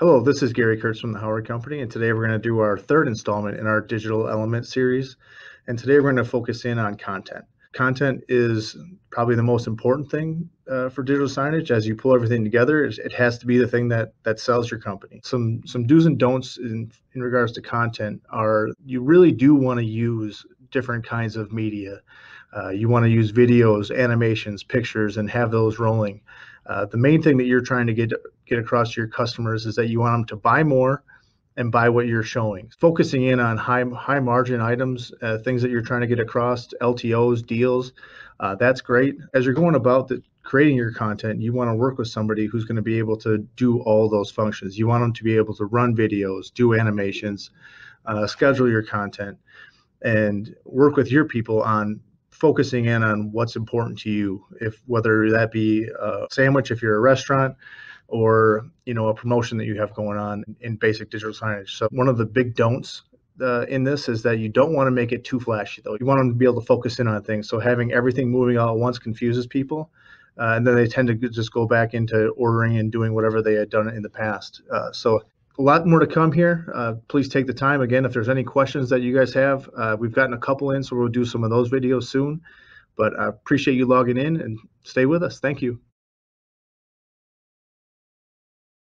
Hello, this is Gary Kurtz from the Howard Company, and today we're going to do our third installment in our digital element series. And today we're going to focus in on content. Content is probably the most important thing uh, for digital signage. As you pull everything together, it has to be the thing that that sells your company. Some some do's and don'ts in, in regards to content are you really do want to use different kinds of media. Uh, you want to use videos, animations, pictures, and have those rolling. Uh, the main thing that you're trying to get get across to your customers is that you want them to buy more and buy what you're showing. Focusing in on high high margin items, uh, things that you're trying to get across, LTOs, deals, uh, that's great. As you're going about the, creating your content, you want to work with somebody who's going to be able to do all those functions. You want them to be able to run videos, do animations, uh, schedule your content, and work with your people on focusing in on what's important to you. If whether that be a sandwich, if you're a restaurant, or you know a promotion that you have going on in basic digital signage. So one of the big don'ts uh, in this is that you don't want to make it too flashy though. You want them to be able to focus in on things. So having everything moving all at once confuses people. Uh, and then they tend to just go back into ordering and doing whatever they had done in the past. Uh, so a lot more to come here. Uh, please take the time. Again, if there's any questions that you guys have, uh, we've gotten a couple in, so we'll do some of those videos soon. But I appreciate you logging in and stay with us. Thank you.